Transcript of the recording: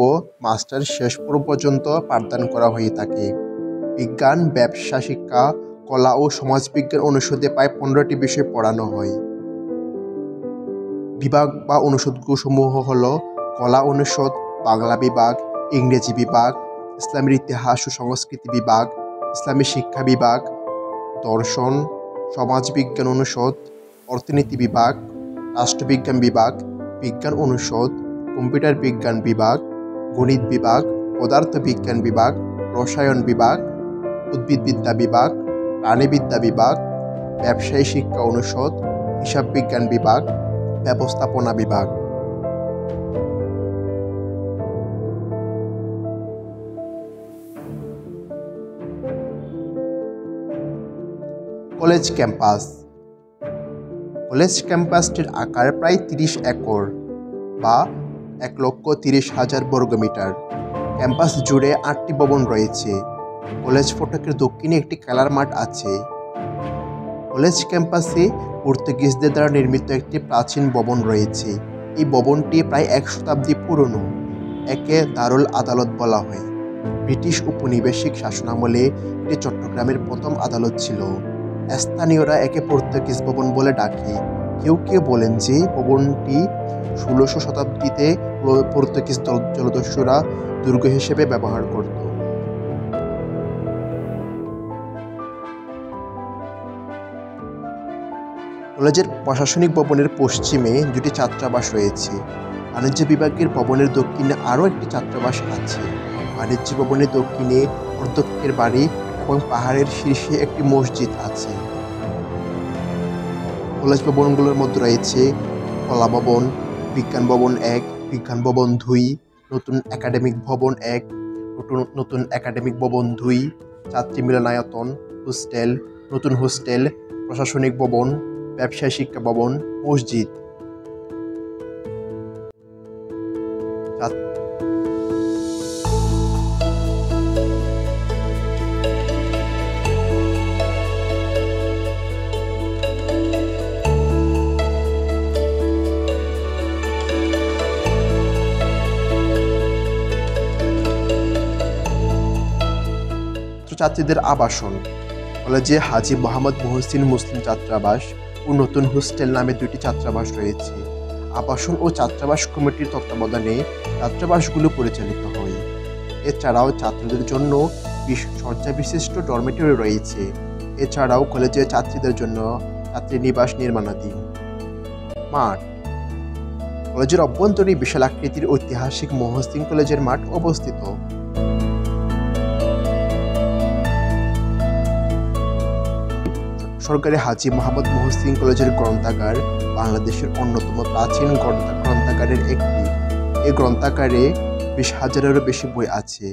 পর্ব, মাস্টার শেষ পর্যন্ত পাঠদান করা হয়ে থাকে। বিজ্ঞান, ব্যবসা, শিক্ষা, কলা ও সমাজবিজ্ঞান অনুষদে প্রায় পনেরোটি বিষয় পড়ানো হয়। বিভাগ বা অনুষদসমূহ হল কলা অনুষদ, বাংলা বিভাগ, ইংরেজি বিভাগ, ইসলামের ইতিহাস ও সংস্কৃতি বিভাগ ইসলামী শিক্ষা বিভাগ, দর্শন, সমাজবিজ্ঞান অনুষদ, অর্থনীতি বিভাগ, রাষ্ট্রবিজ্ঞান বিভাগ, বিজ্ঞান অনুষদ, কম্পিউটার বিজ্ঞান বিভাগ গণিত বিভাগ পদার্থ বিজ্ঞান বিভাগ, রসায়ন বিভাগ, উদ্ভিদবিদ্যা বিভাগ, প্রাণীবিদ্যা বিভাগ, ব্যবসায়ী শিক্ষা অনুষদ, হিসাব বিজ্ঞান বিভাগ, ব্যবস্থাপনা বিভাগ। College campus. কলেজ ক্যাম্পাসটির আকার প্রায় তিরিশ একর বা এক লক্ষ তিরিশ হাজার বর্গমিটার। ক্যাম্পাস জুড়ে আটটি ভবন রয়েছে। কলেজ ফটকের দক্ষিণে একটি খেলার মাঠ আছে। কলেজ ক্যাম্পাসে পর্তুগিজদের দ্বারা নির্মিত একটি প্রাচীন ভবন রয়েছে। এই ভবনটি প্রায় এক শতাব্দী পুরনো, একে দারুল আদালত বলা হয়। ব্রিটিশ উপনিবেশিক শাসনামলে এটি চট্টগ্রামের প্রথম আদালত ছিল। স্থানীয়রা একে পর্তুগিজ ভবন বলে ডাকে। কেউ কেউ বলেন যে ভবনটি ষোলোশো শতাব্দীতে পর্তুগিজ জলদস্যুরা দুর্গ হিসেবে ব্যবহার করত। কলেজের প্রশাসনিক ভবনের পশ্চিমে দুটি ছাত্রাবাস রয়েছে। বাণিজ্য বিভাগের ভবনের দক্ষিণে আরও একটি ছাত্রাবাস আছে। বাণিজ্য ভবনের দক্ষিণে অধ্যক্ষের বাড়ি এবং পাহাড়ের শীর্ষে একটি মসজিদ আছে। কলেজ ভবনগুলোর মধ্যে রয়েছে কলা ভবন, বিজ্ঞান ভবন এক, বিজ্ঞান ভবন দুই, নতুন একাডেমিক ভবন এক, নতুন নতুন একাডেমিক ভবন দুই ছাত্রী মিলনায়তন, হোস্টেল, নতুন হোস্টেল, প্রশাসনিক ভবন, ব্যবসায় শিক্ষা ভবন, মসজিদ। ছাত্রছাত্রীদের আবাসন। কলেজে হাজি মোহাম্মদ মহসিন মুসলিম ছাত্রাবাস ও নতুন হোস্টেল নামে দুটি ছাত্রাবাস রয়েছে। আবাসন ও ছাত্রাবাস কমিটির তত্ত্বাবধানে ছাত্রাবাসগুলো পরিচালিত হয়। এছাড়াও ছাত্রদের জন্য শয্যা বিশিষ্ট ডরমেটরি রয়েছে। এছাড়াও কলেজের ছাত্রীদের জন্য ছাত্রী নিবাস নির্মাণাধীন। মাঠ। কলেজের অভ্যন্তরে বিশাল আকৃতির ঐতিহাসিক মহসিন কলেজের মাঠ অবস্থিত। সরকারি হাজি মোহাম্মদ মহসিন কলেজের গ্রন্থাগার বাংলাদেশের অন্যতম প্রাচীন গ্রন্থাগারের একটি। এই গ্রন্থাগারে বিশ হাজারেরও বেশি বই আছে।